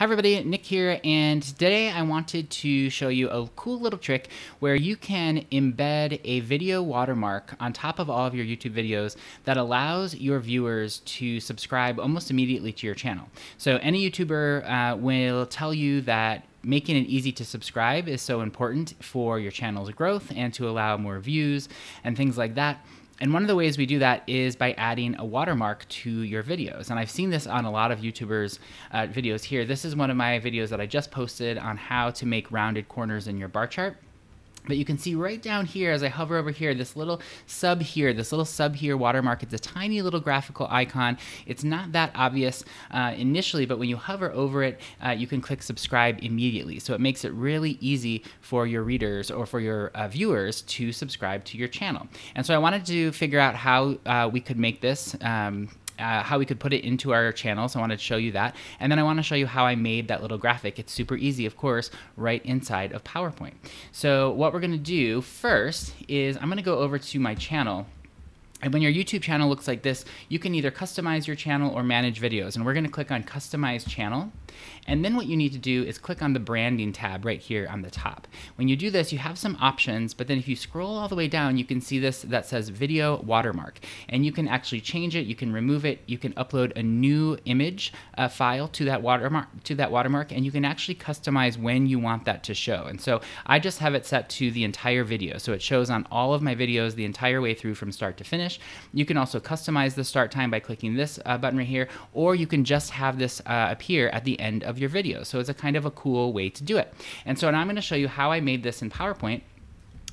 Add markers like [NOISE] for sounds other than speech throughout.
Hi everybody, Nick here, and today I wanted to show you a cool little trick where you can embed a video watermark on top of all of your YouTube videos that allows your viewers to subscribe almost immediately to your channel. So any YouTuber uh, will tell you that making it easy to subscribe is so important for your channel's growth and to allow more views and things like that. And one of the ways we do that is by adding a watermark to your videos. And I've seen this on a lot of YouTubers' uh, videos here. This is one of my videos that I just posted on how to make rounded corners in your bar chart. But you can see right down here as I hover over here, this little sub here, this little sub here watermark, it's a tiny little graphical icon. It's not that obvious uh, initially, but when you hover over it, uh, you can click subscribe immediately. So it makes it really easy for your readers or for your uh, viewers to subscribe to your channel. And so I wanted to figure out how uh, we could make this um, uh, how we could put it into our channel. So I wanted to show you that. And then I want to show you how I made that little graphic. It's super easy, of course, right inside of PowerPoint. So what we're going to do first is I'm going to go over to my channel and when your YouTube channel looks like this, you can either customize your channel or manage videos. And we're going to click on Customize Channel. And then what you need to do is click on the Branding tab right here on the top. When you do this, you have some options, but then if you scroll all the way down, you can see this that says Video Watermark. And you can actually change it, you can remove it, you can upload a new image uh, file to that watermark, to that watermark, and you can actually customize when you want that to show. And so I just have it set to the entire video. So it shows on all of my videos the entire way through from start to finish finish. You can also customize the start time by clicking this uh, button right here, or you can just have this uh, appear at the end of your video. So it's a kind of a cool way to do it. And so now I'm going to show you how I made this in PowerPoint.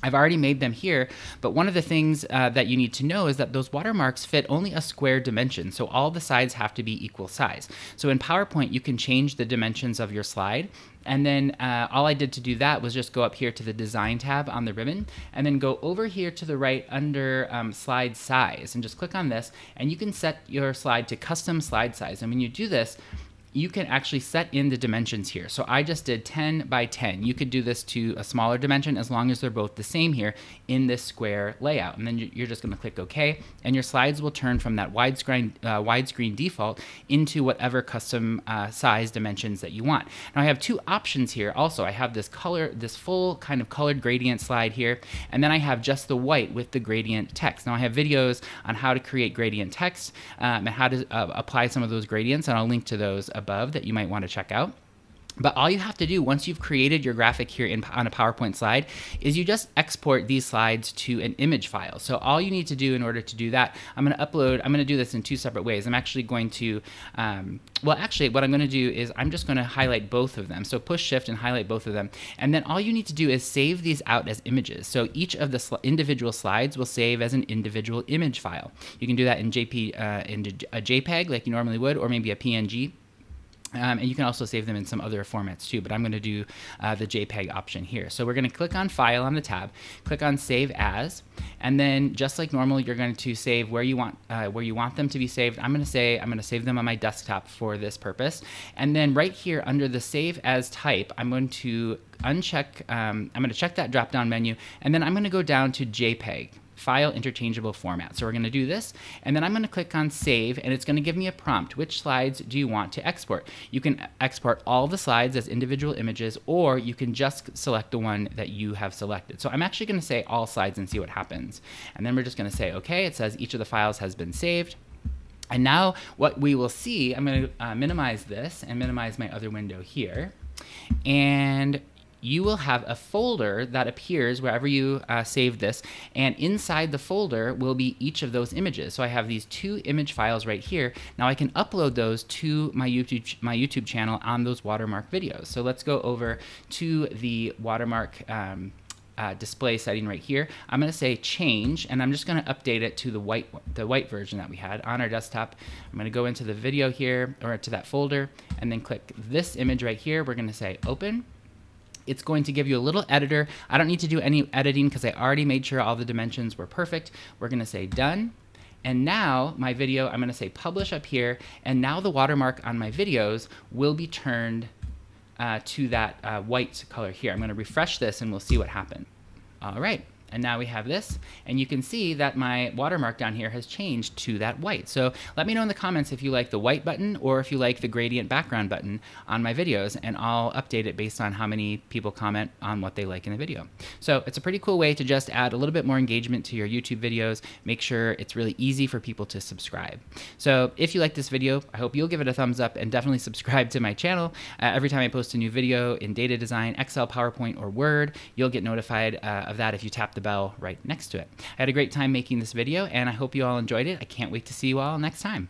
I've already made them here, but one of the things uh, that you need to know is that those watermarks fit only a square dimension, so all the sides have to be equal size. So in PowerPoint, you can change the dimensions of your slide, and then uh, all I did to do that was just go up here to the Design tab on the ribbon, and then go over here to the right under um, Slide Size, and just click on this, and you can set your slide to custom slide size. And when you do this, you can actually set in the dimensions here. So I just did 10 by 10. You could do this to a smaller dimension as long as they're both the same here in this square layout. And then you're just gonna click OK, and your slides will turn from that widescreen, uh, widescreen default into whatever custom uh, size dimensions that you want. Now I have two options here also. I have this color, this full kind of colored gradient slide here, and then I have just the white with the gradient text. Now I have videos on how to create gradient text um, and how to uh, apply some of those gradients, and I'll link to those above that you might want to check out. But all you have to do once you've created your graphic here in, on a PowerPoint slide is you just export these slides to an image file. So all you need to do in order to do that, I'm going to upload, I'm going to do this in two separate ways. I'm actually going to, um, well, actually what I'm going to do is I'm just going to highlight both of them. So push shift and highlight both of them. And then all you need to do is save these out as images. So each of the sl individual slides will save as an individual image file. You can do that in JP, uh, in a JPEG like you normally would, or maybe a PNG. Um, and you can also save them in some other formats too, but I'm going to do uh, the JPEG option here. So we're going to click on File on the tab, click on Save As, and then just like normal, you're going to save where you want uh, where you want them to be saved. I'm going to say I'm going to save them on my desktop for this purpose, and then right here under the Save As type, I'm going to uncheck. Um, I'm going to check that drop-down menu, and then I'm going to go down to JPEG file interchangeable format. So we're going to do this, and then I'm going to click on save, and it's going to give me a prompt. Which slides do you want to export? You can export all the slides as individual images, or you can just select the one that you have selected. So I'm actually going to say all slides and see what happens. And then we're just going to say, okay, it says each of the files has been saved. And now what we will see, I'm going to uh, minimize this and minimize my other window here. And you will have a folder that appears wherever you uh, save this, and inside the folder will be each of those images. So I have these two image files right here. Now I can upload those to my YouTube my YouTube channel on those watermark videos. So let's go over to the watermark. Um, uh, display setting right here. I'm going to say change, and I'm just going to update it to the white the white version that we had on our desktop. I'm going to go into the video here or to that folder, and then click this image right here. We're going to say open it's going to give you a little editor. I don't need to do any editing because I already made sure all the dimensions were perfect. We're going to say done. And now my video, I'm going to say publish up here. And now the watermark on my videos will be turned uh, to that uh, white color here. I'm going to refresh this and we'll see what happens. All right. And now we have this, and you can see that my watermark down here has changed to that white. So let me know in the comments if you like the white button or if you like the gradient background button on my videos, and I'll update it based on how many people comment on what they like in the video. So it's a pretty cool way to just add a little bit more engagement to your YouTube videos, make sure it's really easy for people to subscribe. So if you like this video, I hope you'll give it a thumbs up and definitely [LAUGHS] subscribe to my channel. Uh, every time I post a new video in data design, Excel, PowerPoint, or Word, you'll get notified uh, of that if you tap the bell right next to it. I had a great time making this video, and I hope you all enjoyed it. I can't wait to see you all next time.